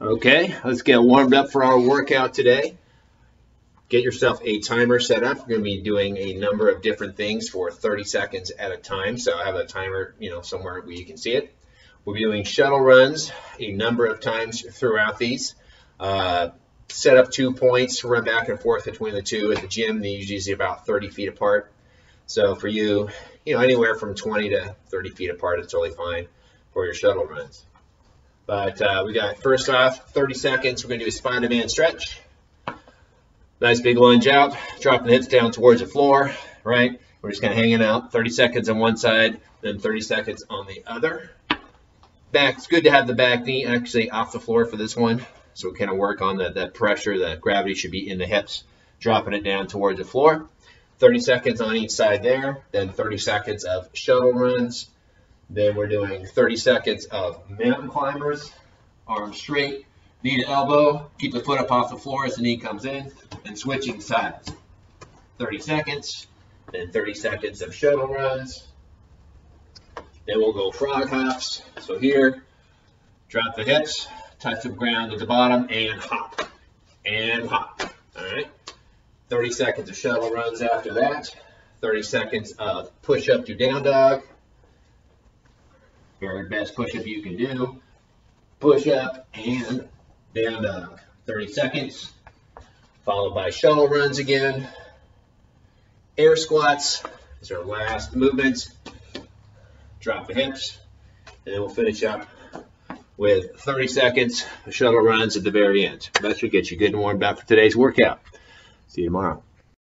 Okay, let's get warmed up for our workout today. Get yourself a timer set up. We're going to be doing a number of different things for 30 seconds at a time. So I have a timer, you know, somewhere where you can see it. We'll be doing shuttle runs a number of times throughout these. Uh, set up two points, run back and forth between the two at the gym. They're usually about 30 feet apart. So for you, you know, anywhere from 20 to 30 feet apart is totally fine for your shuttle runs. But uh, we got first off 30 seconds. We're going to do a Spider-Man stretch. Nice big lunge out, dropping the hips down towards the floor, right? We're just kind of hanging out 30 seconds on one side, then 30 seconds on the other. Back, it's good to have the back knee actually off the floor for this one. So we kind of work on that, that pressure, the gravity should be in the hips, dropping it down towards the floor. 30 seconds on each side there, then 30 seconds of shuttle runs, then we're doing 30 seconds of mountain climbers, arms straight, knee to elbow, keep the foot up off the floor as the knee comes in, and switching sides. 30 seconds, then 30 seconds of shuttle runs. Then we'll go frog hops. So here, drop the hips, touch the ground at the bottom, and hop, and hop. All right. 30 seconds of shuttle runs after that. 30 seconds of push up to down dog. Very best push-up you can do. Push-up and down dog. 30 seconds, followed by shuttle runs again. Air squats is our last movements. Drop the hips, and then we'll finish up with 30 seconds of shuttle runs at the very end. That should get you good and warmed up for today's workout. See you tomorrow.